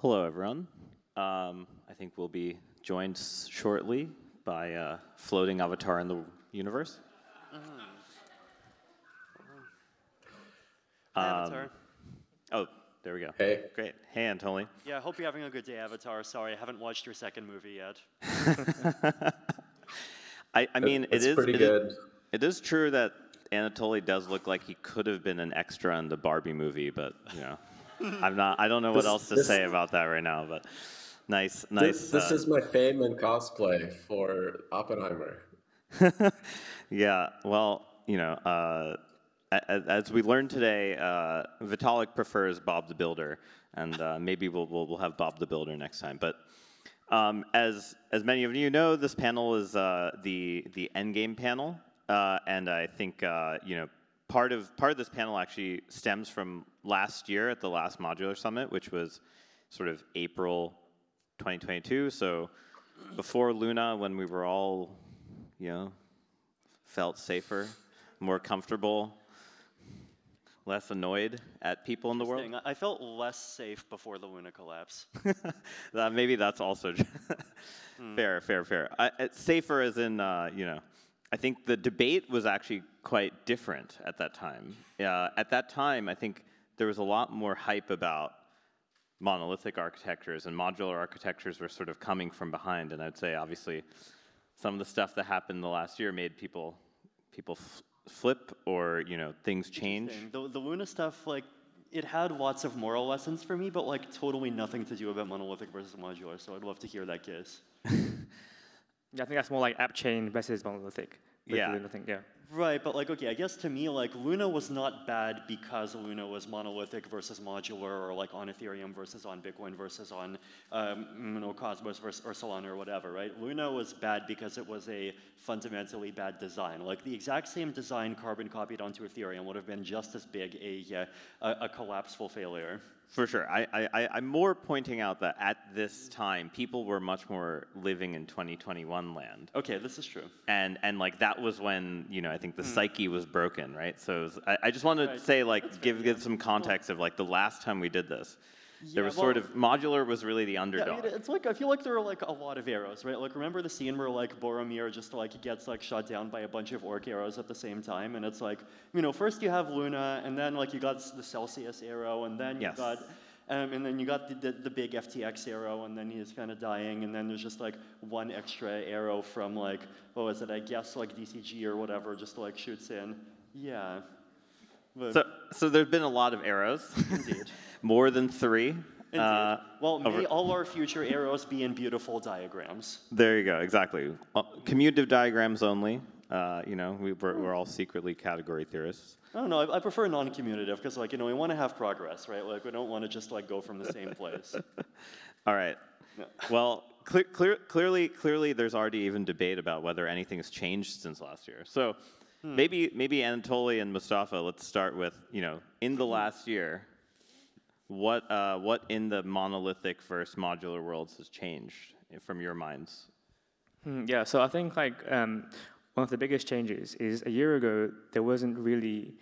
Hello, everyone. Um, I think we'll be joined shortly by a floating avatar in the universe. Mm-hmm. Um, avatar. Oh, there we go. Hey. Great. Hey, Anatoly. Yeah, I hope you're having a good day, Avatar. Sorry, I haven't watched your second movie yet. I, I mean, it It's is pretty it is- good. it is true that Anatoly does look like he could have been an extra in the Barbie movie, but you know, I'm not. I don't know what This- else to this- say about that right now. But nice, nice. This, this uh, is my Feynman cosplay for Oppenheimer. Yeah, well, you know, uh, as we learned today, uh, Vitalik prefers Bob the Builder, and uh, maybe we'll, we'll, we'll have Bob the Builder next time. But um, as, as many of you know, this panel is uh, the, the Endgame panel, uh, and I think, uh, you know, part of, part of this panel actually stems from last year at the last Modular Summit, which was sort of April 2022, so before Luna, when we were all, you know, felt safer, more comfortable, less annoyed at people in the world. I I felt less safe before the Luna collapse. That- maybe that's also fair, fair, fair. I, safer as in, uh, you know, I think the debate was actually quite different at that time. Uh, at that time, I think there was a lot more hype about monolithic architectures, and modular architectures were sort of coming from behind. And I'd say, obviously, some of the stuff that happened the last year made people people flip, or you know, things change. The, the Luna stuff, like, it had lots of moral lessons for me, but like totally nothing to do about monolithic versus modular. So I'd love to hear that case. Yeah, I think that's more like app chain versus monolithic. like Yeah. Luna thing, yeah. Right, but like, okay, I guess to me, like, Luna was not bad because Luna was monolithic versus modular, or like on Ethereum versus on Bitcoin versus on, um, you know, Cosmos versus or Solana or whatever, right? Luna was bad because it was a fundamentally bad design. Like the exact same design carbon copied onto Ethereum would have been just as big a, uh, a, a collapseful failure. For sure. I, I, I'm more pointing out that at this time, people were much more living in 2021 land. Okay, this is true. And, and like that was when, you know, I think the hmm. psyche was broken, right? So was- I, I just wanted to say, like, That's fair, give, yeah. give some context of like the last time we did this. There Yeah, was sort of, modular was really the underdog. mean, it's like I feel like there are like a lot of arrows, right? Like remember the scene where like Boromir just like gets like shot down by a bunch of orc arrows at the same time, and it's like you know first you have Luna, and then like you got the Celsius arrow, and then you Yes. got. Um, and then you got the, the, the big FTX arrow, and then he's kind of dying, and then there's just like one extra arrow from like, what was it, I guess like DCG or whatever, just like shoots in. Yeah. But, so, so there's been a lot of arrows. Indeed. More than three. Uh, well, may over- all our future arrows be in beautiful diagrams. There you go, exactly. Uh, commutative diagrams only. Uh, you know, we, we're, we're all secretly category theorists. I don't know. I, I prefer non-commutative because, like, you know, we want to have progress, right? Like, we don't want to just like go from the same place. All right. Well, clear, clear, clearly, clearly, there's already even debate about whether anything has changed since last year. So maybe, maybe Anatoly and Mustafa, let's start with, you know, in the last year, what, uh, what in the monolithic versus modular worlds has changed from your minds? Hmm, yeah, so I think like um, one of the biggest changes is a year ago there wasn't really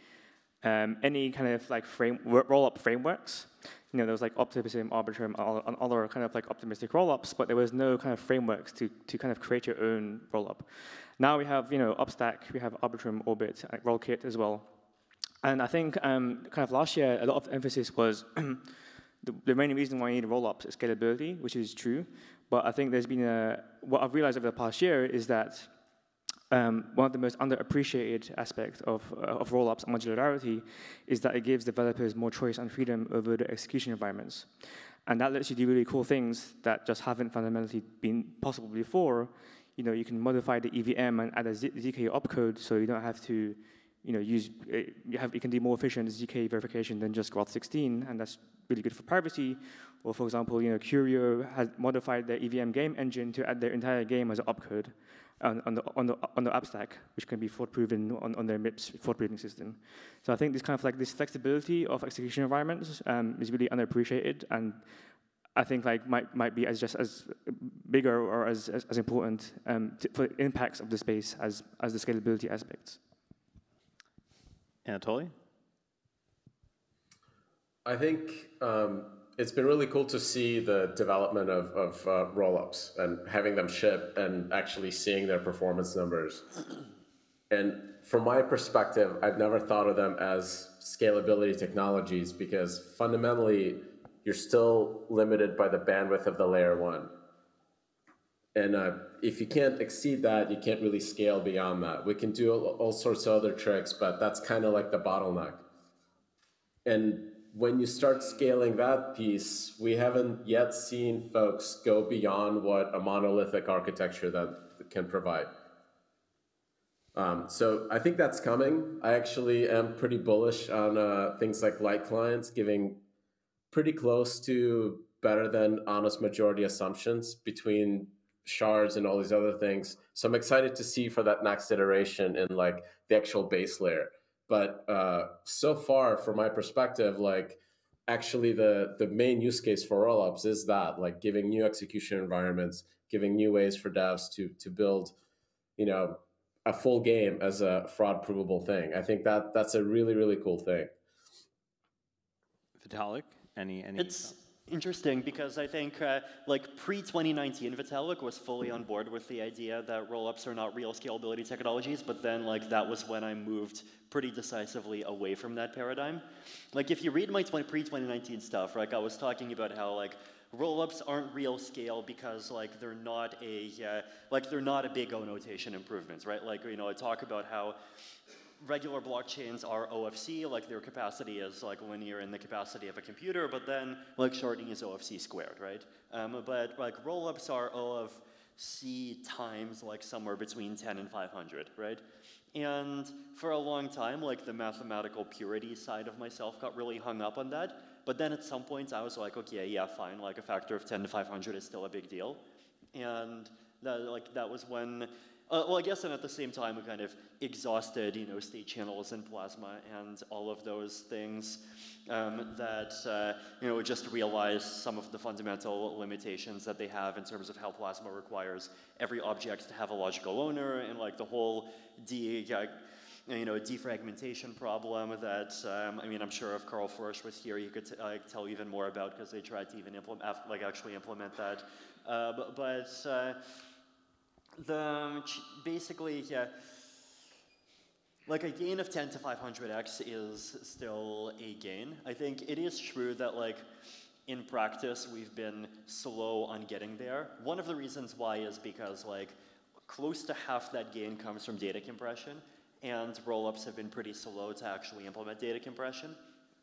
um, any kind of like frame roll-up frameworks. You know, there was like Optimism, Arbitrum, and other kind of like optimistic roll-ups, but there was no kind of frameworks to, to kind of create your own roll-up. Now we have, you know, OP Stack, we have Arbitrum, Orbit, uh, Rollkit as well. And I think um, kind of last year, a lot of emphasis was the, the main reason why you need roll-ups is scalability, which is true. But I think there's been a, what I've realized over the past year is that um, one of the most underappreciated aspects of, uh, of roll-ups and modularity is that it gives developers more choice and freedom over the execution environments. And that lets you do really cool things that just haven't fundamentally been possible before. You know, you can modify the EVM and add a ZK opcode so you don't have to, you know, use, uh, you, have, you can do more efficient ZK verification than just Groth 16, and that's really good for privacy. Or for example, you know, Curio has modified their EVM game engine to add their entire game as an opcode on, on, the, on, the, on the OP Stack, which can be fault proven on, on their MIPS fault proving system. So I think this kind of like this flexibility of execution environments um, is really underappreciated, and I think like might might be as just as bigger or as as, as important um, for impacts of the space as as the scalability aspects. Anatoly? I think um, it's been really cool to see the development of, of uh, rollups and having them ship and actually seeing their performance numbers. And from my perspective, I've never thought of them as scalability technologies because fundamentally, you're still limited by the bandwidth of the layer one. And uh, if you can't exceed that, you can't really scale beyond that. We can do all, sorts of other tricks, but that's kind of like the bottleneck. And when you start scaling that piece, we haven't yet seen folks go beyond what a monolithic architecture that can provide. Um, so I think that's coming. I actually am pretty bullish on uh, things like light clients giving pretty close to better than honest majority assumptions between shards and all these other things. So I'm excited to see for that next iteration in like the actual base layer. But uh, so far, from my perspective, like actually the the main use case for rollups is that like giving new execution environments, giving new ways for devs to to build, you know, a full game as a fraud provable thing. I think that that's a really really cool thing. Vitalik, any any? It's interesting because I think uh, like pre 2019, Vitalik was fully on board with the idea that rollups are not real scalability technologies. But then like that was when I moved pretty decisively away from that paradigm. Like if you read my pre 2019 stuff, like I was talking about how like rollups aren't real scale because like they're not a uh, like they're not a big O notation improvements, right? Like you know I talk about how regular blockchains are OFC, like their capacity is like linear in the capacity of a computer, but then like sharding is OFC squared, right? Um, but like rollups are OFC times like somewhere between 10 and 500, right? And for a long time, like the mathematical purity side of myself got really hung up on that. But then at some points I was like, okay, yeah, fine, like a factor of 10 to 500 is still a big deal. And that, like, that was when uh, well, I guess, and at the same time, we kind of exhausted, you know, state channels and plasma and all of those things um, that, uh, you know, just realized some of the fundamental limitations that they have in terms of how plasma requires every object to have a logical owner and like the whole de, you know, defragmentation problem that, um, I mean, I'm sure if Karl Floersch was here, he could uh, tell even more about because they tried to even implement, like actually implement that. Uh, but, but uh, the basically yeah, like a gain of 10 to 500x is still a gain. I think it is true that like in practice we've been slow on getting there. One of the reasons why is because like close to half that gain comes from data compression and rollups have been pretty slow to actually implement data compression.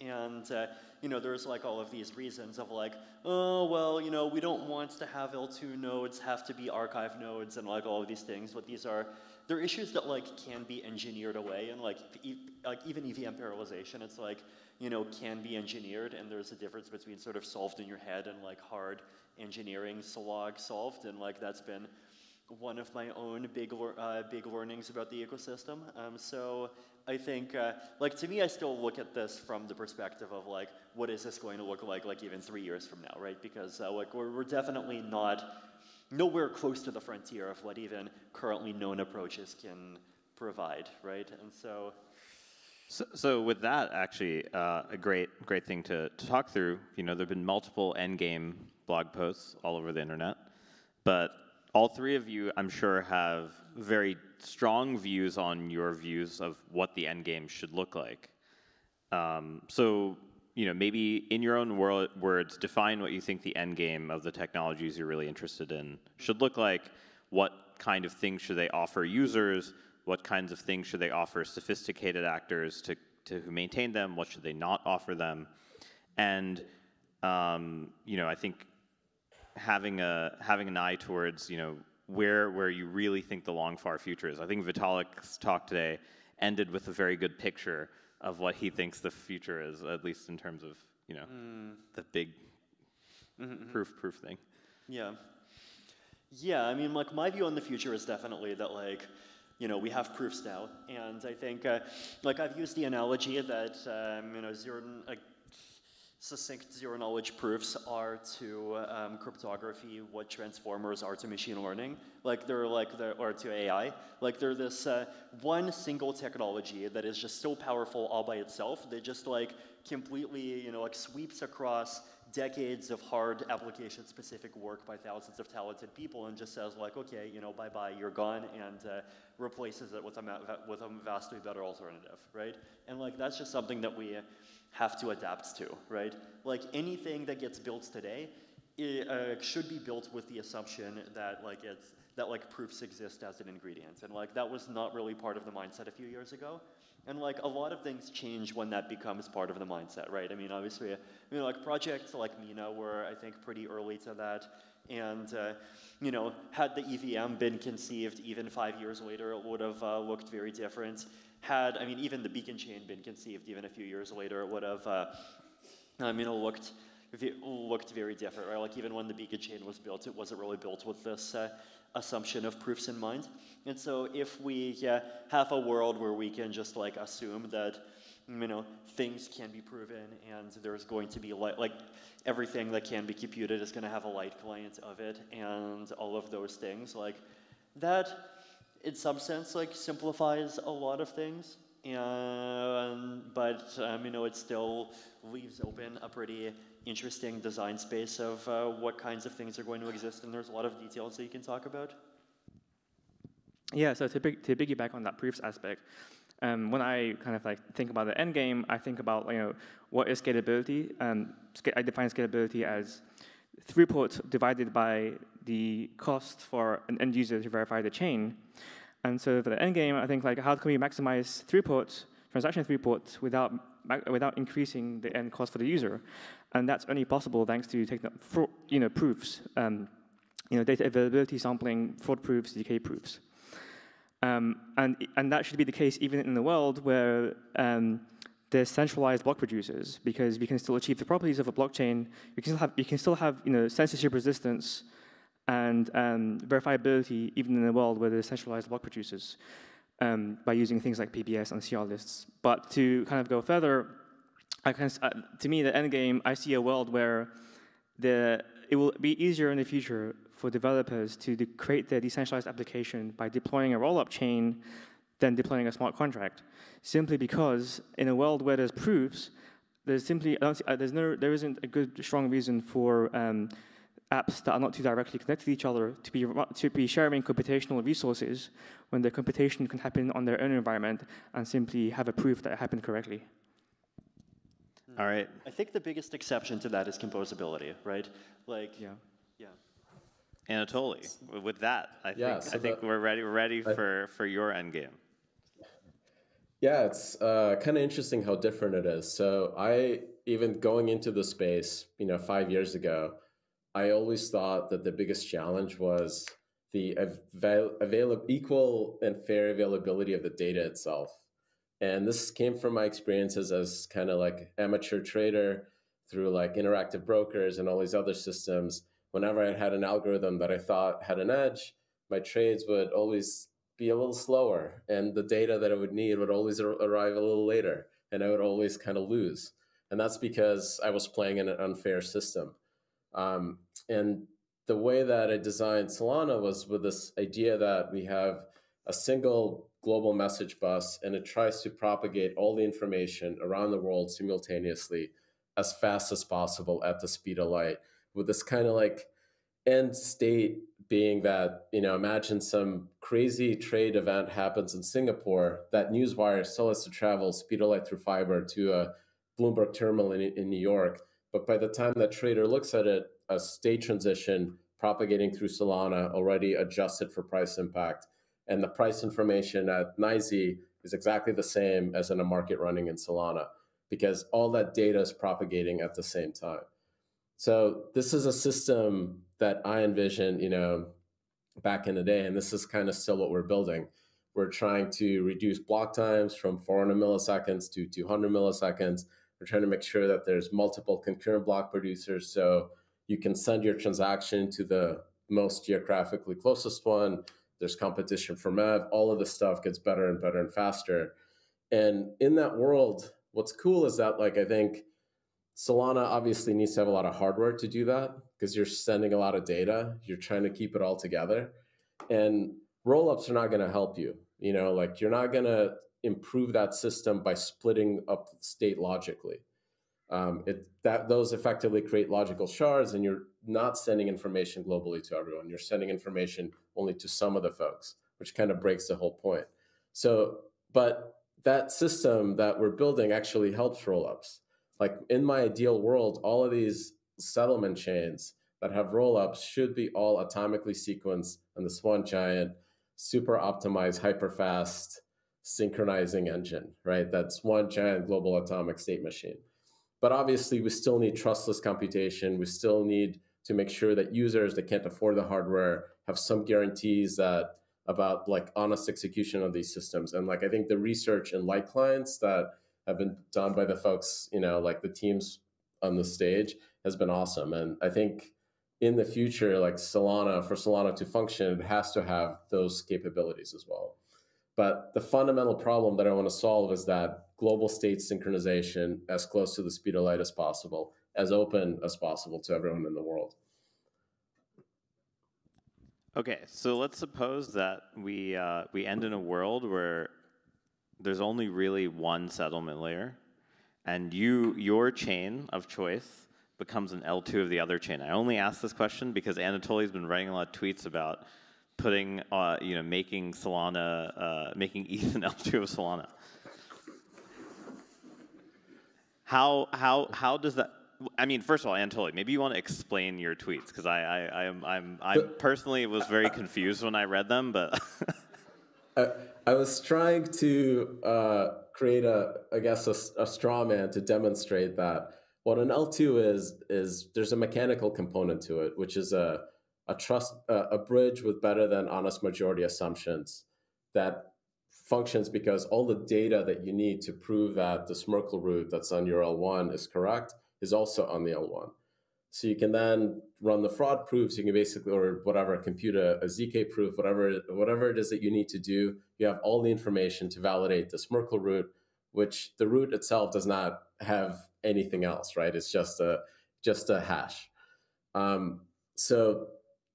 And, uh, you know, there's like all of these reasons of like, oh, well, you know, we don't want to have L2 nodes have to be archive nodes and like all of these things, but these are, they're issues that like can be engineered away and like, e like even EVM parallelization, it's like, you know, can be engineered and there's a difference between sort of solved in your head and like hard engineering slog solved and like that's been one of my own big, uh, big learnings about the ecosystem. Um, so I think, uh, like to me, I still look at this from the perspective of like, what is this going to look like, like even three years from now, right? Because uh, like we're, we're definitely not nowhere close to the frontier of what even currently known approaches can provide, right? And so. So, so with that, actually, uh, a great, great thing to, to talk through. You know, there've been multiple endgame blog posts all over the internet, but all three of you, I'm sure, have very strong views on your views of what the end game should look like. Um, so, you know, maybe in your own wor words, define what you think the end game of the technologies you're really interested in should look like. What kind of things should they offer users? What kinds of things should they offer sophisticated actors to, to who maintain them? What should they not offer them? And, um, you know, I think having a having an eye towards you know where where you really think the long far future is. I think Vitalik's talk today ended with a very good picture of what he thinks the future is, at least in terms of you know mm. the big mm -hmm. proof proof thing. Yeah, yeah. I mean, like my view on the future is definitely that like you know, we have proofs now. And I think, uh, like, I've used the analogy that, um, you know, zero, like, succinct zero knowledge proofs are to um, cryptography what transformers are to machine learning like they're like the or to ai like they're this uh, one single technology that is just so powerful all by itself that just like completely you know like sweeps across decades of hard application specific work by thousands of talented people and just says like, okay, you know, bye bye, you're gone, and uh, replaces it with a, with a vastly better alternative, right? And like that's just something that we have to adapt to, right? Like anything that gets built today it, uh, should be built with the assumption that like it's that like proofs exist as an ingredient, and like that was not really part of the mindset a few years ago. And like a lot of things change when that becomes part of the mindset, right? I mean, obviously, you know, like projects like Mina were, I think, pretty early to that. And, uh, you know, had the EVM been conceived even five years later, it would have uh, looked very different. Had, I mean, even the beacon chain been conceived even a few years later, it would have, uh, I mean, it looked, looked very different, right? Like even when the beacon chain was built, it wasn't really built with this uh, assumption of proofs in mind. And so if we have a world where we can just like assume that you know things can be proven and there's going to be light, like everything that can be computed is going to have a light client of it and all of those things like that in some sense like simplifies a lot of things and but um, you know it still leaves open a pretty interesting design space of uh, what kinds of things are going to exist, and there's a lot of details that you can talk about. Yeah, so to, to piggyback on that proofs aspect, um, when I kind of like think about the end game, I think about you know what is scalability. Um, I define scalability as throughput divided by the cost for an end user to verify the chain. And so for the end game, I think like how can we maximize throughput, transaction throughput, without without increasing the end cost for the user? And that's only possible thanks to you know, proofs, um, you know, data availability sampling, fraud proofs, ZK proofs. Um, and, and that should be the case even in the world where um, there's centralized block producers, because we can still achieve the properties of a blockchain. We can still have, we can still have you know, censorship resistance and um, verifiability even in a world where there's centralized block producers um, by using things like PBS and CR lists. But to kind of go further, I can, uh, to me, the end game, I see a world where the, it will be easier in the future for developers to create their decentralized application by deploying a rollup chain than deploying a smart contract, simply because in a world where there's proofs, there's simply uh, there's no there isn't a good strong reason for um, apps that are not too directly connected to each other to be to be sharing computational resources when the computation can happen on their own environment and simply have a proof that it happened correctly. All right. I think the biggest exception to that is composability, right? Like, yeah, yeah. Anatoly, with that, I yeah, think so I think the, we're ready. We're ready I, for for your end game. Yeah, it's uh, kind of interesting how different it is. So I even going into the space, you know, five years ago, I always thought that the biggest challenge was the avail- avail- equal and fair availability of the data itself. And this came from my experiences as kind of like amateur trader through like interactive brokers and all these other systems. Whenever I had an algorithm that I thought had an edge, my trades would always be a little slower and the data that I would need would always arrive a little later and I would always kind of lose. And that's because I was playing in an unfair system. Um, and the way that I designed Solana was with this idea that we have a single global message bus and it tries to propagate all the information around the world simultaneously as fast as possible at the speed of light with this kind of like end state being that you know imagine some crazy trade event happens in singapore that news wire still has to travel speed of light through fiber to a bloomberg terminal in, in new york but by the time that trader looks at it a state transition propagating through solana already adjusted for price impact and the price information at NYSE is exactly the same as in a market running in Solana because all that data is propagating at the same time. So this is a system that I envision, you know, back in the day, and this is kind of still what we're building. We're trying to reduce block times from 400 milliseconds to 200 milliseconds. We're trying to make sure that there's multiple concurrent block producers, so you can send your transaction to the most geographically closest one there's competition for MEV, all of this stuff gets better and better and faster. And in that world, what's cool is that like I think Solana obviously needs to have a lot of hardware to do that because you're sending a lot of data, you're trying to keep it all together. And rollups are not going to help you. You know, like you're not going to improve that system by splitting up state logically. Um, it, that those effectively create logical shards, and you're not sending information globally to everyone. You're sending information only to some of the folks, which kind of breaks the whole point. So, but that system that we're building actually helps rollups. Like in my ideal world, all of these settlement chains that have rollups should be all atomically sequenced on this one giant, super optimized, hyper fast synchronizing engine, right? That's one giant global atomic state machine. But obviously, we still need trustless computation. We still need to make sure that users that can't afford the hardware have some guarantees that about like honest execution of these systems. And like I think the research and light clients that have been done by the folks, you know, like the teams on the stage has been awesome. And I think in the future, like Solana, for Solana to function, it has to have those capabilities as well. But the fundamental problem that I want to solve is that global state synchronization as close to the speed of light as possible, as open as possible to everyone in the world. Okay, so let's suppose that we uh, we end in a world where there's only really one settlement layer, and you your chain of choice becomes an L2 of the other chain. I only ask this question because Anatoly's been writing a lot of tweets about putting, uh, you know, making Solana, uh, making ETH an L2 of Solana. How how how does that? I mean, first of all, Anatoly, maybe you want to explain your tweets because I, I, I am I'm I personally was very confused when I read them, but. I, I was trying to uh, create a, I guess, a, a straw man to demonstrate that what an L2 is is there's a mechanical component to it, which is a a trust a bridge with better than honest majority assumptions that functions because all the data that you need to prove that the Merkle root that's on your L1 is correct is also on the L1. So you can then run the fraud proofs. You can basically, or whatever, compute a, a ZK proof, whatever, whatever it is that you need to do. You have all the information to validate this Merkle root, which the root itself does not have anything else, right? It's just a just a hash. Um, so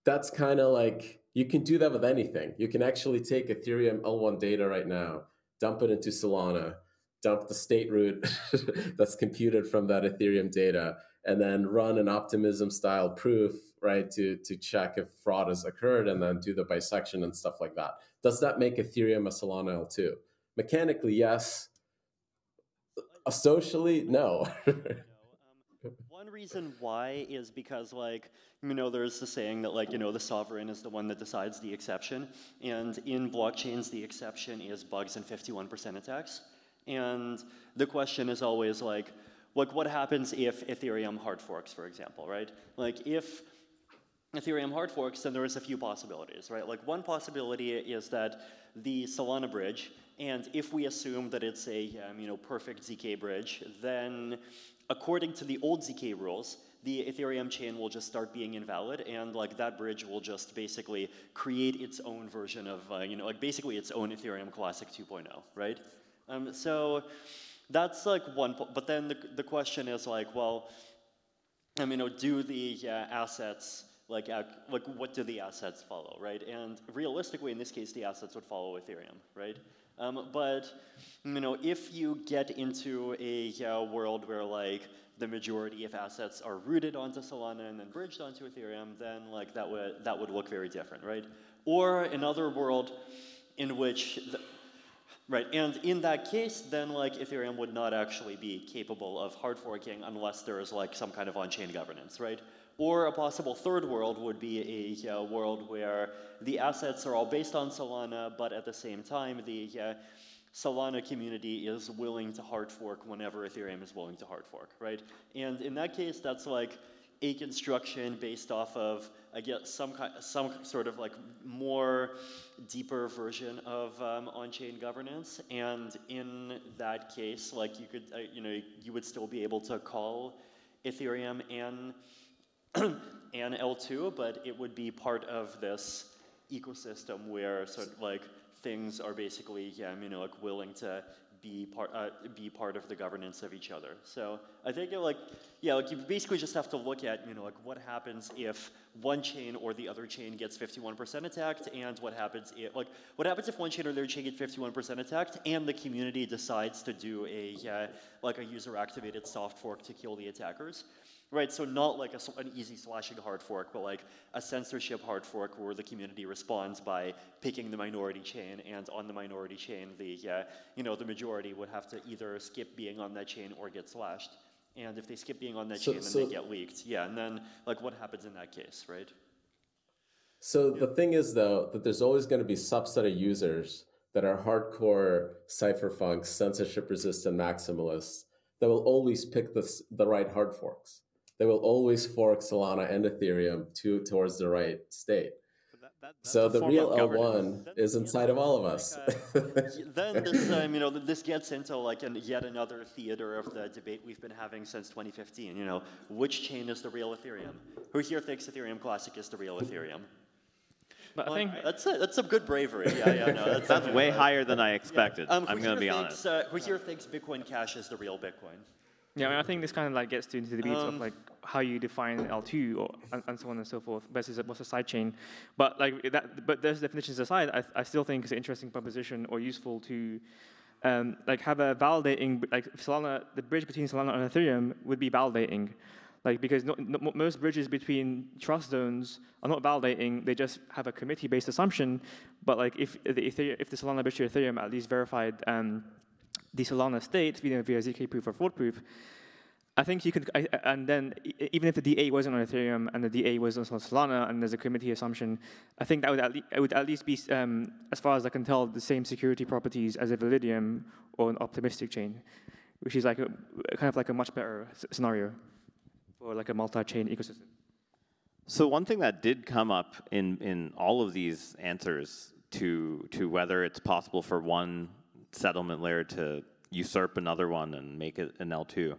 that's kind of like you can do that with anything. You can actually take Ethereum L1 data right now, dump it into Solana, dump the state root that's computed from that Ethereum data, and then run an optimism style proof, right, to, to check if fraud has occurred and then do the bisection and stuff like that. Does that make Ethereum a Solana L2? Mechanically, yes. Uh, socially, no. One reason why is because, like, you know, there's the saying that, like, you know, the sovereign is the one that decides the exception. And in blockchains, the exception is bugs and 51% attacks. And the question is always like, like what happens if Ethereum hard forks, for example, right? Like if Ethereum hard forks, then there's a few possibilities, right? Like one possibility is that the Solana bridge, and if we assume that it's a um, you know perfect ZK bridge, then according to the old ZK rules, the Ethereum chain will just start being invalid, and like that bridge will just basically create its own version of uh, you know like basically its own Ethereum Classic 2.0, right? Um, so that's like one, but then the, the question is like, well, I mean, know, do the uh, assets, like, like what do the assets follow, right? And realistically, in this case, the assets would follow Ethereum, right? Um, but, you know, if you get into a uh, world where like the majority of assets are rooted onto Solana and then bridged onto Ethereum, then like that would, that would look very different, right? Or another world in which Right, and in that case, then like Ethereum would not actually be capable of hard forking unless there is like some kind of on-chain governance, right? Or a possible third world would be a uh, world where the assets are all based on Solana, but at the same time, the uh, Solana community is willing to hard fork whenever Ethereum is willing to hard fork, right? And in that case, that's like a construction based off of I guess some kind, some sort of like more deeper version of um, on-chain governance, and in that case, like you could uh, you know you would still be able to call Ethereum and and L2, but it would be part of this ecosystem where sort of like things are basically yeah you know like willing to be part uh, be part of the governance of each other. So I think like yeah, like you basically just have to look at you know like what happens if one chain or the other chain gets 51% attacked, and what happens if like what happens if one chain or the other chain gets 51% attacked, and the community decides to do a uh, like a user activated soft fork to kill the attackers. Right, so not like a, an easy slashing hard fork, but like a censorship hard fork where the community responds by picking the minority chain, and on the minority chain, the uh, you know the majority would have to either skip being on that chain or get slashed. And if they skip being on that So- chain, then so- they get leaked. Yeah, and then like what happens in that case, right? So the thing is, though, that there's always going to be subset of users that are hardcore cypherpunks, censorship-resistant maximalists that will always pick the the right hard forks. They will always fork Solana and Ethereum to towards the right state. So the real L1 is inside of all of us. then this, um, you know, this gets into like an, yet another theater of the debate we've been having since 2015. You know, which chain is the real Ethereum? Who here thinks Ethereum Classic is the real Ethereum? But I think that's a, that's some good bravery. Yeah, yeah, no, that's, That's uh, way higher than I expected. Um, I'm going to be thinks, honest. Uh, who here thinks Bitcoin Cash is the real Bitcoin? Yeah, I, mean, I think this kind of like gets to into the debates Um, of like how you define L2 or and, and so on and so forth versus what's a sidechain. But like that, but those definitions aside, I, I still think it's an interesting proposition or useful to um, like have a validating like Solana, the bridge between Solana and Ethereum would be validating. Like because no, no, most bridges between trust zones are not validating; they just have a committee-based assumption. But like if the Ethereum, if the Solana bridge to Ethereum at least verified um, the Solana state via, via zk proof or fraud proof, I think you could, I, and then even if the DA wasn't on Ethereum and the DA was on Solana and there's a committee assumption, I think that would at, le- would at least be, um, as far as I can tell, the same security properties as a Validium or an optimistic chain, which is like a, kind of like a much better scenario for like a multi-chain ecosystem. So one thing that did come up in, in all of these answers to to whether it's possible for one settlement layer to usurp another one and make it an L2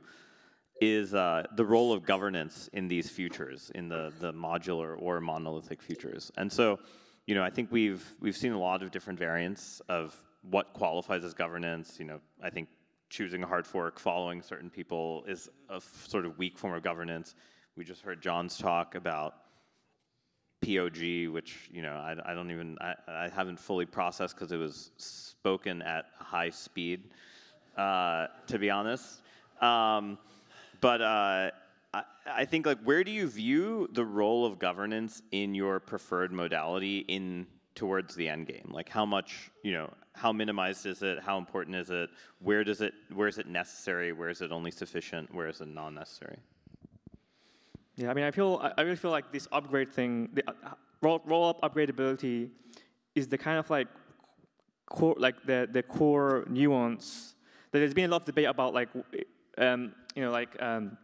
is uh, the role of governance in these futures, in the, the modular or monolithic futures. And so, you know, I think we've we've seen a lot of different variants of what qualifies as governance. You know, I think choosing a hard fork, following certain people is a sort of weak form of governance. We just heard John's talk about POG, which you know I, I don't even I, I haven't fully processed because it was spoken at high speed, uh, to be honest. Um, but uh, I, I think like where do you view the role of governance in your preferred modality in towards the end game? Like how much you know how minimized is it? How important is it? Where does it where is it necessary? Where is it only sufficient? Where is it non necessary? Yeah, I mean, I feel I really feel like this upgrade thing, the uh, roll, roll up upgradability, is the kind of like core, like the the core nuance. That there's been a lot of debate about like, um, you know, like. Um,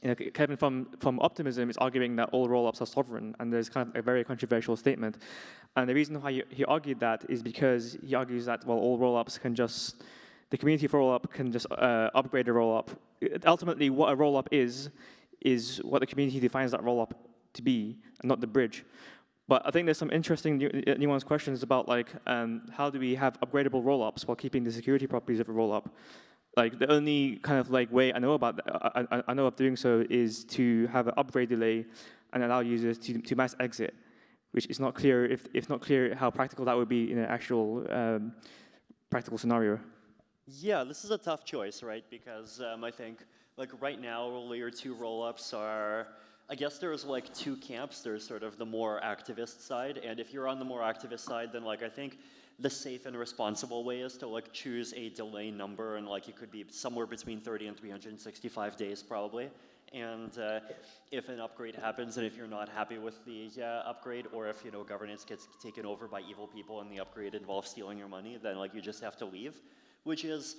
you know, Kelvin from, from Optimism is arguing that all roll ups are sovereign, and there's kind of a very controversial statement. And the reason why he, argued that is because he argues that well, all roll ups can just the community for rollup can just uh, upgrade a rollup. Ultimately, what a rollup is is what the community defines that rollup to be, and not the bridge. But I think there's some interesting uh, nuanced questions about like um, how do we have upgradable rollups while keeping the security properties of a rollup. Like the only kind of like way I know about th- I, I, I know of doing so is to have an upgrade delay and allow users to, to mass exit, which is not clear if if not clear how practical that would be in an actual um, practical scenario. Yeah, this is a tough choice, right? Because um, I think, like right now, layer two rollups are. I guess there's like two camps. There's sort of the more activist side, and if you're on the more activist side, then like I think the safe and responsible way is to like choose a delay number, and like it could be somewhere between 30 and 365 days probably. And uh, if an upgrade happens, and if you're not happy with the uh, upgrade, or if you know governance gets taken over by evil people and the upgrade involves stealing your money, then like you just have to leave which is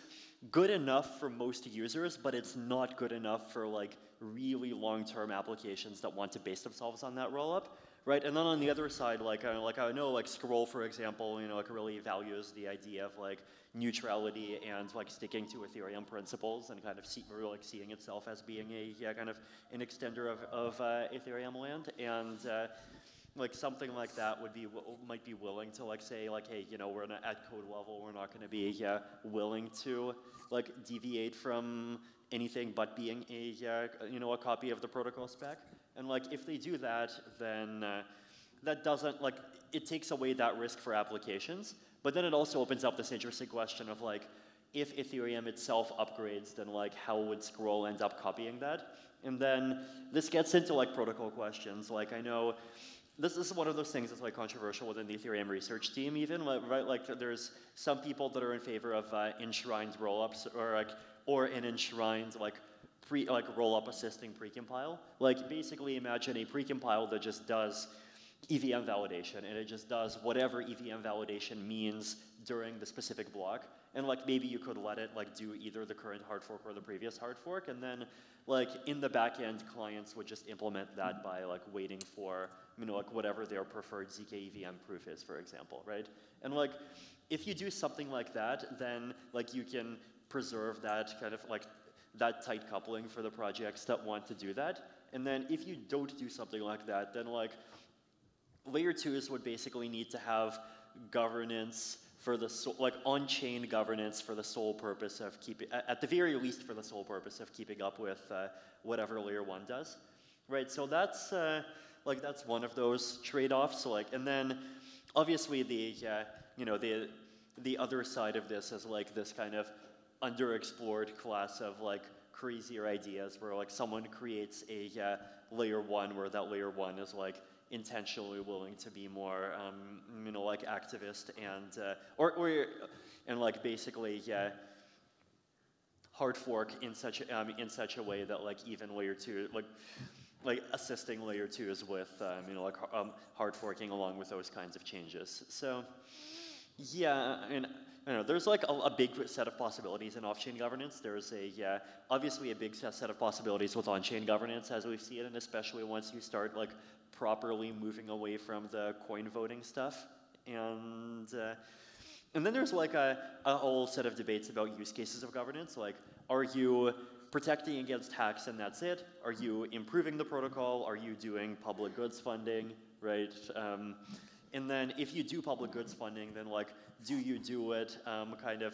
good enough for most users, but it's not good enough for like really long-term applications that want to base themselves on that rollup, right? And then on the other side, like uh, like I know like Scroll, for example, you know, like really values the idea of like neutrality and like sticking to Ethereum principles and kind of see, like seeing itself as being a yeah, kind of an extender of, of uh, Ethereum land and. Uh, like something like that would be might be willing to like say like hey you know we're not at code level we're not going to be uh, willing to like deviate from anything but being a uh, you know a copy of the protocol spec. And like if they do that then uh, that doesn't like it takes away that risk for applications. But then it also opens up this interesting question of like if ethereum itself upgrades then like how would scroll end up copying that? And then this gets into like protocol questions. Like i know this, is one of those things that's like controversial within the Ethereum research team even, right? Like there's some people that are in favor of uh, enshrined rollups or like, or an enshrined like pre, like rollup assisting precompile. Like basically imagine a precompile that just does EVM validation and it just does whatever EVM validation means during the specific block. And like maybe you could let it like do either the current hard fork or the previous hard fork and then like in the backend clients would just implement that by like waiting for you know, like whatever their preferred ZK EVM proof is, for example, right? And like, if you do something like that, then like you can preserve that kind of like that tight coupling for the projects that want to do that. And then if you don't do something like that, then like layer twos would basically need to have governance for the so, like on-chain governance for the sole purpose of keeping, at the very least for the sole purpose of keeping up with uh, whatever layer one does, right? So that's uh, like that's one of those trade-offs. So like, and then obviously the uh, you know the the other side of this is like this kind of underexplored class of like crazier ideas where like someone creates a uh, layer one where that layer one is like intentionally willing to be more um, you know like activist and uh, or, or and like basically yeah hard fork in such um, in such a way that like even layer two like like assisting layer twos with um, you know like um, hard forking along with those kinds of changes. So yeah, You know, there's like a, a, big set of possibilities in off-chain governance. There's a yeah, obviously a big set of possibilities with on-chain governance as we see it, and especially once you start like properly moving away from the coin voting stuff. And uh, and then there's like a, a whole set of debates about use cases of governance. Like, are you protecting against hacks and that's it? Are you improving the protocol? Are you doing public goods funding, right? Um, and then if you do public goods funding, then like, do you do it um, kind of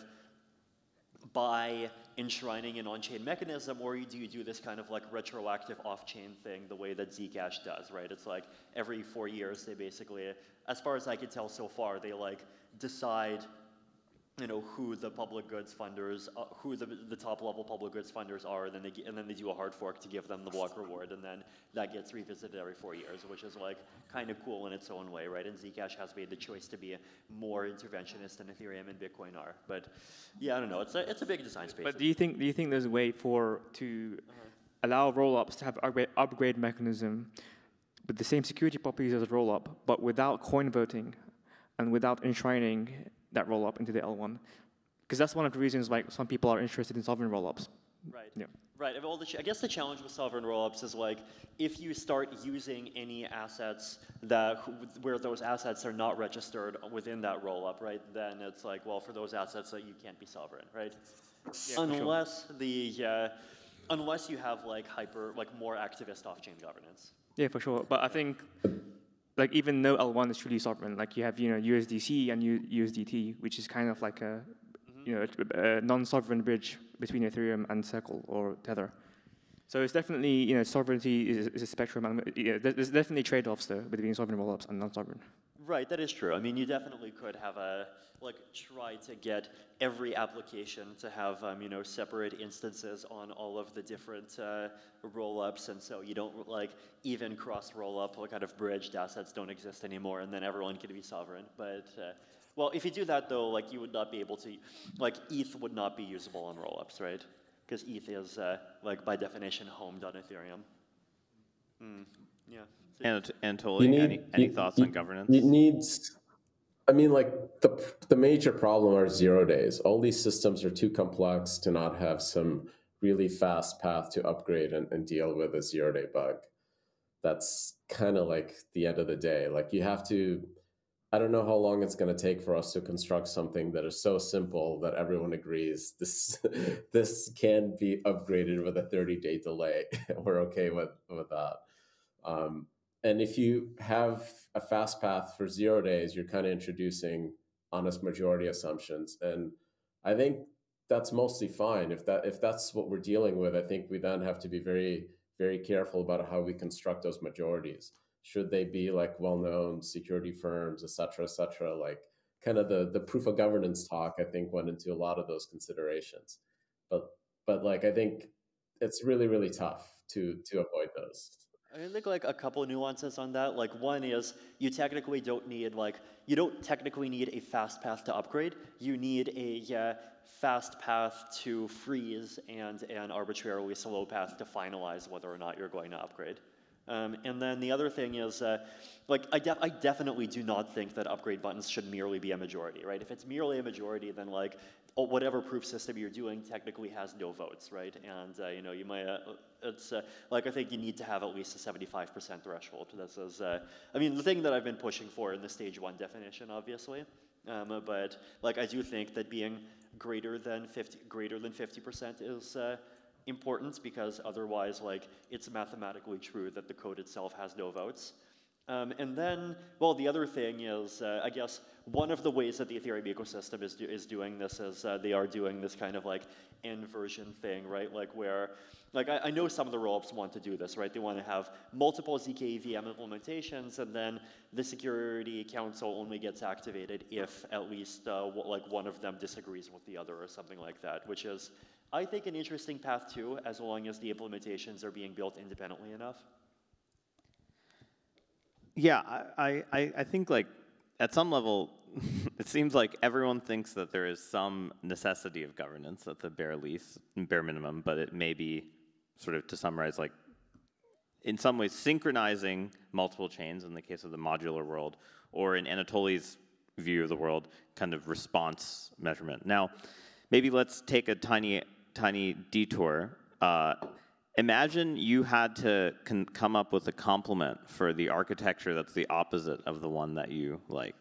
by enshrining an on-chain mechanism, or do you do this kind of like retroactive off-chain thing the way that Zcash does, right? It's like every four years they basically, as far as I can tell so far, they like decide you know who the public goods funders, uh, who the, the top level public goods funders are, and then they and then they do a hard fork to give them the block reward, and then that gets revisited every four years, which is like kind of cool in its own way, right? And Zcash has made the choice to be more interventionist than Ethereum and Bitcoin are, but yeah, I don't know. It's a it's a big design space. But do you think do you think there's a way for to uh-huh. allow rollups to have upgrade, upgrade mechanism with the same security properties as a rollup, but without coin voting and without enshrining that roll up into the L1. Because that's one of the reasons like some people are interested in sovereign rollups. Right. Yeah. Right. Well, I guess the challenge with sovereign rollups is like if you start using any assets that where those assets are not registered within that rollup, right? Then it's like, well, for those assets that you can't be sovereign, right? Yeah, unless sure. the uh, unless you have like hyper like more activist off-chain governance. Yeah, for sure. But I think like even though L1 is truly sovereign, like you have you know USDC and U USDT, which is kind of like a mm -hmm. you know a non-sovereign bridge between Ethereum and Circle or Tether. So it's definitely you know sovereignty is, is a spectrum. And, there's definitely trade-offs though between sovereign rollups and non-sovereign. Right, that is true. I mean, you definitely could have a like try to get every application to have um, you know separate instances on all of the different uh, rollups, and so you don't like even cross rollup like kind of bridged assets don't exist anymore, and then everyone can be sovereign. But uh, well, if you do that though, like you would not be able to, like ETH would not be usable on rollups, right? Because ETH is uh, like by definition homed on Ethereum. Mm, yeah. And Anatoly, need, any, any you, thoughts you, on governance? It needs, I mean, like the, the major problem are zero days. All these systems are too complex to not have some really fast path to upgrade and, and deal with a zero day bug. That's kind of like the end of the day. Like you have to, I don't know how long it's going to take for us to construct something that is so simple that everyone agrees this this can be upgraded with a 30 day delay. We're okay with with that. Um, and if you have a fast path for zero days, you're kind of introducing honest majority assumptions. And I think that's mostly fine. If that if that's what we're dealing with, I think we then have to be very very careful about how we construct those majorities. Should they be like well-known security firms, et cetera, et cetera? Like kind of the the proof of governance talk, I think went into a lot of those considerations. But but like I think it's really really tough to to avoid those. I think like a couple of nuances on that. Like one is you technically don't need like you don't technically need a fast path to upgrade. You need a uh, fast path to freeze and an arbitrarily slow path to finalize whether or not you're going to upgrade. Um, and then the other thing is, uh, like, I, def I, definitely do not think that upgrade buttons should merely be a majority, right? If it's merely a majority, then like, whatever proof system you're doing technically has no votes, right? And uh, you know, you might, uh, it's uh, like I think you need to have at least a 75% threshold. This is, uh, I mean, the thing that I've been pushing for in the stage one definition, obviously. Um, but like, I do think that being greater than 50, greater than 50% is uh, important because otherwise, like, it's mathematically true that the code itself has no votes. Um, and then, well, the other thing is, uh, I guess, one of the ways that the Ethereum ecosystem is, do, is doing this is uh, they are doing this kind of like inversion thing, right? Like where, like I, I, know some of the rollups want to do this, right? They want to have multiple zkEVM implementations and then the Security Council only gets activated if at least uh, like one of them disagrees with the other or something like that, which is, I think, an interesting path too, as long as the implementations are being built independently enough. Yeah, I, I, I think like at some level, it seems like everyone thinks that there is some necessity of governance at the bare least, bare minimum, but it may be sort of to summarize like in some ways synchronizing multiple chains in the case of the modular world, or in Anatoly's view of the world, kind of response measurement. Now, maybe let's take a tiny, tiny detour. Uh, Imagine you had to come up with a complement for the architecture that's the opposite of the one that you like.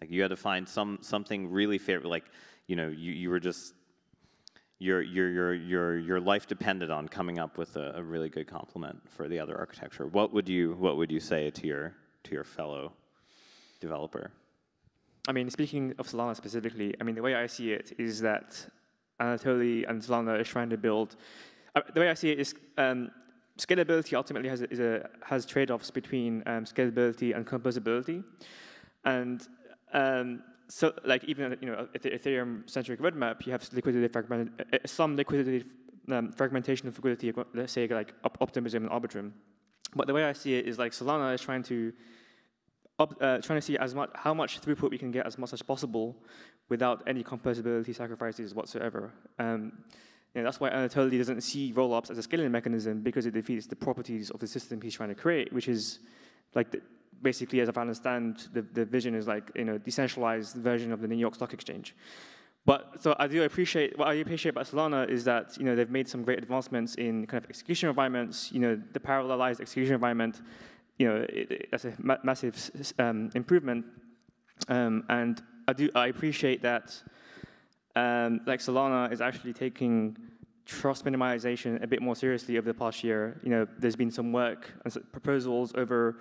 Like you had to find some something really fair, like you know, you, you were just your your your your your life depended on coming up with a, a really good compliment for the other architecture. What would you what would you say to your to your fellow developer? I mean, speaking of Solana specifically, I mean, the way I see it is that Anatoly and Solana is trying to build uh, the way I see it is um, scalability ultimately has, a, has trade-offs between um, scalability and composability. And um, so, like even you know, Ethereum-centric roadmap, you have liquidity fragment, uh, some liquidity um, fragmentation of liquidity, let's say like op optimism and arbitrum. But the way I see it is like Solana is trying to up, uh, trying to see as much how much throughput we can get as much as possible without any composability sacrifices whatsoever. Um, that's why Anatoly doesn't see rollups as a scaling mechanism because it defeats the properties of the system he's trying to create, which is like the, basically, as I understand, the, the vision is like you know decentralized version of the New York Stock Exchange. But so I do appreciate what I appreciate about Solana is that you know they've made some great advancements in kind of execution environments. You know the parallelized execution environment, you know it, it, that's a ma massive um, improvement. Um, and I do I appreciate that um, like Solana is actually taking trust minimization a bit more seriously over the past year. You know, there's been some work and proposals over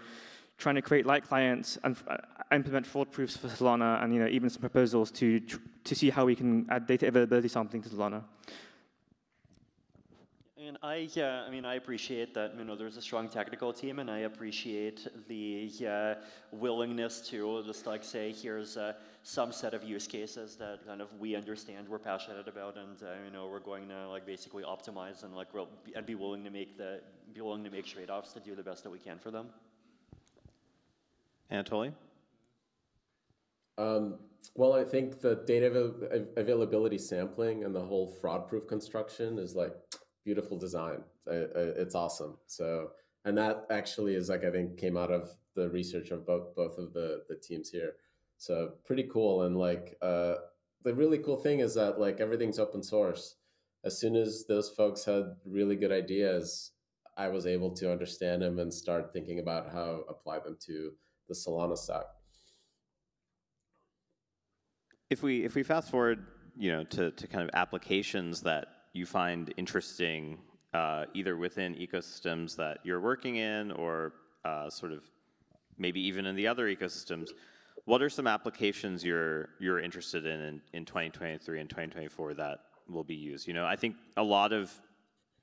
trying to create light clients and uh, implement fraud proofs for Solana, and you know, even some proposals to to see how we can add data availability sampling to Solana. And I, uh, I mean, I appreciate that you know there's a strong technical team, and I appreciate the uh, willingness to just like say, here's uh, some set of use cases that kind of we understand, we're passionate about, and uh, you know we're going to like basically optimize and like and be willing to make the be willing to make trade-offs to do the best that we can for them. Anatoly. Um, well, I think the data av availability sampling and the whole fraud-proof construction is like beautiful design. It's awesome. So, and that actually is like I think came out of the research of both both of the the teams here. So pretty cool. And like uh, the really cool thing is that like everything's open source. As soon as those folks had really good ideas, I was able to understand them and start thinking about how apply them to the Solana stack. If we if we fast forward, you know, to to kind of applications that you find interesting uh, either within ecosystems that you're working in or uh, sort of maybe even in the other ecosystems, what are some applications you're you're interested in, in in 2023 and 2024 that will be used? You know, I think a lot of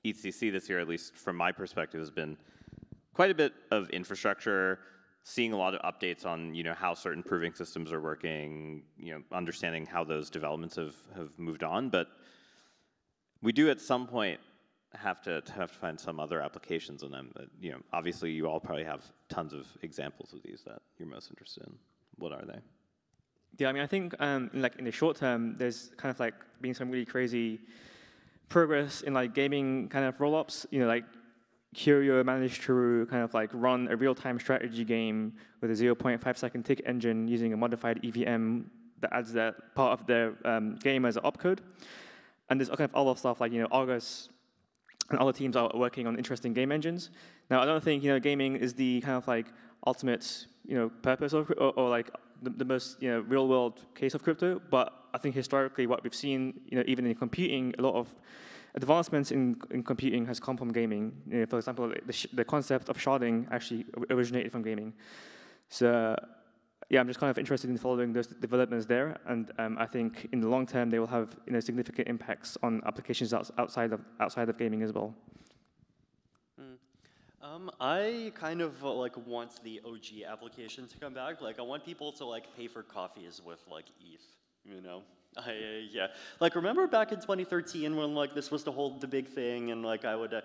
EthCC this year, at least from my perspective, has been quite a bit of infrastructure, seeing a lot of updates on you know how certain proving systems are working, you know, understanding how those developments have have moved on, but we do at some point have to, to have to find some other applications in them. But, you know, obviously you all probably have tons of examples of these that you're most interested in. What are they? Yeah, I mean, I think um, like in the short term, there's kind of like being some really crazy progress in like gaming kind of rollups. You know, like Curio managed to kind of like run a real-time strategy game with a 0.5 second tick engine using a modified EVM that adds that part of the um, game as an opcode. And there's kind of other stuff like you know Argus and other teams are working on interesting game engines. Now, I don't think you know gaming is the kind of like ultimate you know purpose of or, or like the, the, most you know real world case of crypto, but I think historically what we've seen you know even in computing a lot of advancements in, in computing has come from gaming. You know, for example, the, the concept of sharding actually originated from gaming. So yeah, I'm just kind of interested in following those developments there, and um, I think in the long term they will have you know significant impacts on applications outside of outside of gaming as well. Hmm. Um, I kind of uh, like want the OG application to come back. Like, I want people to like pay for coffees with like ETH. You know, I, uh, yeah. Like, remember back in 2013 when like this was the whole the big thing, and like I would, uh,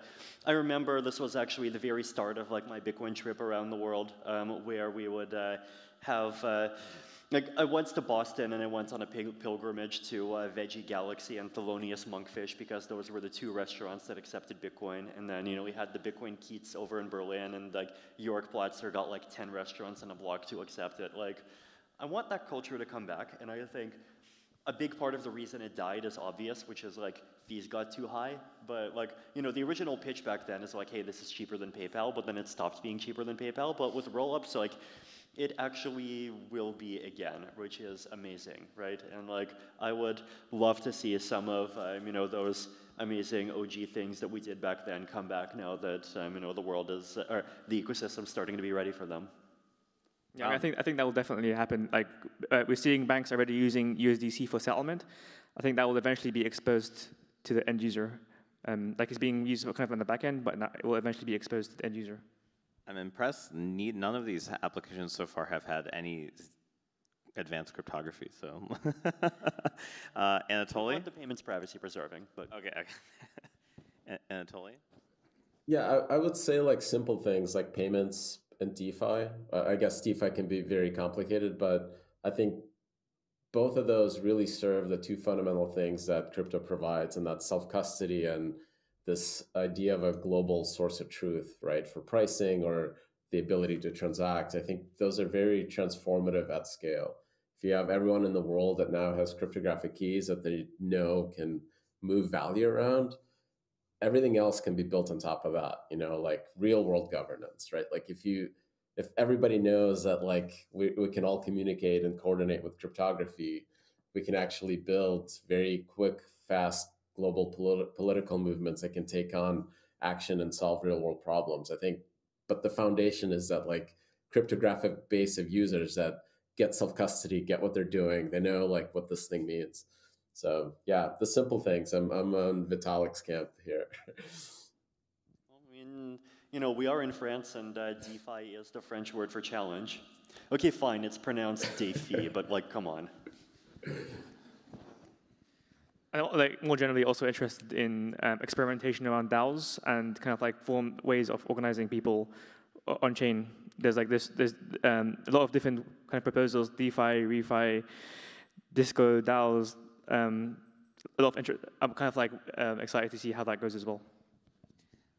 I remember this was actually the very start of like my Bitcoin trip around the world, um, where we would uh, have. Uh, like I went to Boston and I went on a pilgrimage to uh, Veggie Galaxy and Thelonious Monkfish because those were the two restaurants that accepted Bitcoin. And then you know we had the Bitcoin Kiez over in Berlin and like Jörg Platzer got like 10 restaurants in a block to accept it. Like I want that culture to come back and I think a big part of the reason it died is obvious, which is like fees got too high. But like, you know, the original pitch back then is like, hey, this is cheaper than PayPal, but then it stopped being cheaper than PayPal. But with rollups, like it actually will be again, which is amazing, right? And like, I would love to see some of, um, you know, those amazing OG things that we did back then come back now that, um, you know, the world is, or the ecosystem's starting to be ready for them. Yeah, um, I think I think that will definitely happen. Like uh, we're seeing banks already using USDC for settlement. I think that will eventually be exposed to the end user. Um, like it's being used kind of on the back end, but not, it will eventually be exposed to the end user. I'm impressed. Need, none of these applications so far have had any advanced cryptography. So, uh, Anatoly, the payments privacy preserving, but okay. okay. Anatoly. Yeah, I, I, would say like simple things like payments and DeFi. I guess DeFi can be very complicated, but I think both of those really serve the two fundamental things that crypto provides, and that's self custody and this idea of a global source of truth, right, for pricing or the ability to transact. I think those are very transformative at scale. If you have everyone in the world that now has cryptographic keys that they know can move value around, everything else can be built on top of that, you know, like real world governance, right? Like if you if everybody knows that like we, we can all communicate and coordinate with cryptography, we can actually build very quick, fast global politi- political movements that can take on action and solve real world problems. I think, but the foundation is that like cryptographic base of users that get self custody, get what they're doing, they know like what this thing means. So yeah, the simple things. I'm I'm on Vitalik's camp here. I mean, you know, we are in France, and uh, DeFi is the French word for challenge. Okay, fine, it's pronounced DeFi, but like, come on. I'm like more generally also interested in um, experimentation around DAOs and kind of like form ways of organizing people on chain. There's like this, there's um, a lot of different kind of proposals: DeFi, ReFi, Disco, DAOs. Um, a lot of interest. I'm kind of like um, excited to see how that goes as well.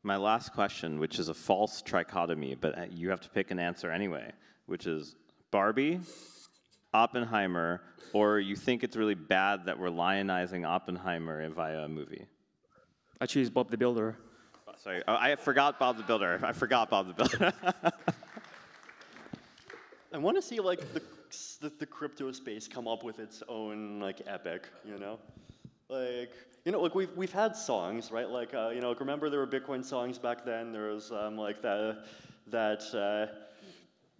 My last question, which is a false trichotomy, but uh, you have to pick an answer anyway, which is Barbie Oppenheimer, or you think it's really bad that we're lionizing Oppenheimer via a movie? I choose Bob the Builder. Oh, sorry, oh, I forgot Bob the Builder. I forgot Bob the Builder. I want to see like the, the, the crypto space come up with its own like epic, you know, like you know, like we've we've had songs, right? Like uh, you know, like remember there were Bitcoin songs back then. There was um, like the that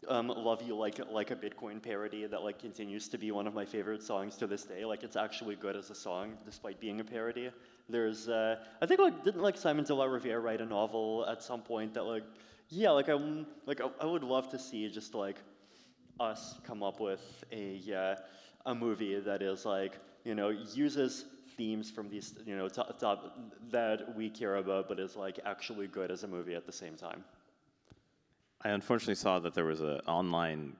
uh, um, "Love You Like Like a Bitcoin" parody that like continues to be one of my favorite songs to this day. Like it's actually good as a song despite being a parody. There's uh, I think like didn't like Simon de la Rouviere write a novel at some point that like yeah like I'm like I, I would love to see just like us come up with a uh, a movie that is like you know uses themes from these you know top, top, that we care about, but is like actually good as a movie at the same time. I unfortunately saw that there was an online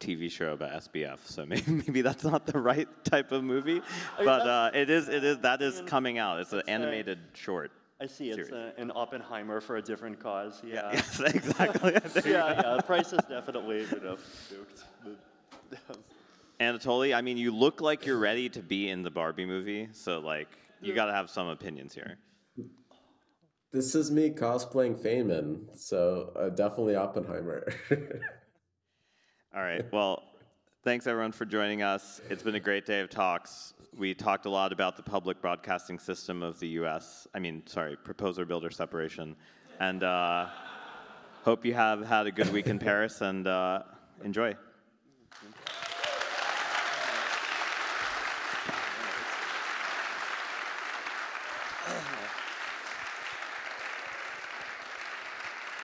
TV show about SBF, so maybe, maybe that's not the right type of movie. mean, But uh, it is it is that is mean, coming out. It's an animated short. I see it's Series. uh, an Oppenheimer for a different cause. Yeah, Yes, exactly. Yeah, yeah. Price is definitely you know spooked. Anatoly, I mean, you look like you're ready to be in the Barbie movie, so like you Yeah. got to have some opinions here. This is me cosplaying Feynman, so uh, definitely Oppenheimer. All right. Well, thanks everyone for joining us. It's been a great day of talks. We talked a lot about the public broadcasting system of the U.S. I mean, sorry, proposer builder separation, and uh, hope you have had a good week in Paris and uh, enjoy.